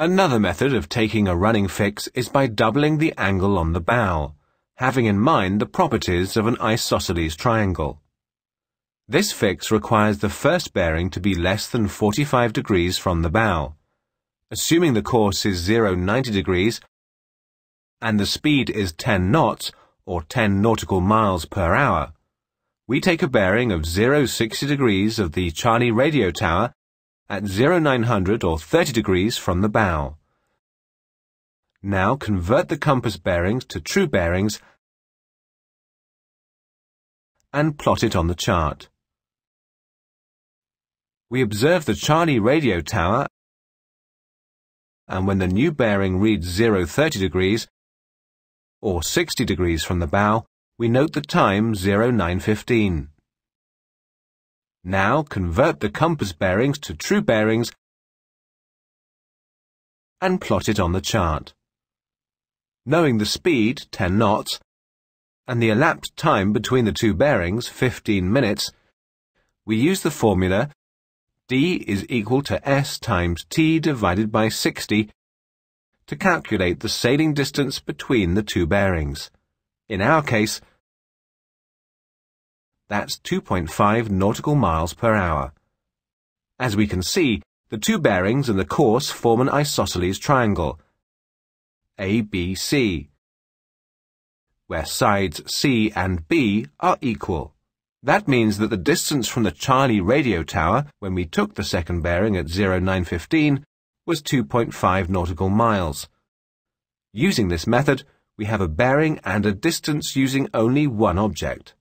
Another method of taking a running fix is by doubling the angle on the bow, having in mind the properties of an isosceles triangle. This fix requires the first bearing to be less than 45 degrees from the bow. Assuming the course is 0 90 degrees and the speed is 10 knots or 10 nautical miles per hour, we take a bearing of 0 60 degrees of the Charley radio tower at 0900 or 30 degrees from the bow. Now convert the compass bearings to true bearings and plot it on the chart. We observe the Charley radio tower and when the new bearing reads 030 degrees or 60 degrees from the bow, we note the time 0915. Now convert the compass bearings to true bearings and plot it on the chart. Knowing the speed, 10 knots, and the elapsed time between the two bearings, 15 minutes, we use the formula d is equal to s times t divided by 60 to calculate the sailing distance between the two bearings. In our case, that's 2.5 nautical miles per hour. As we can see, the two bearings and the course form an isosceles triangle, ABC, where sides C and B are equal. That means that the distance from the Charley radio tower, when we took the second bearing at 0915, was 2.5 nautical miles. Using this method, we have a bearing and a distance using only one object.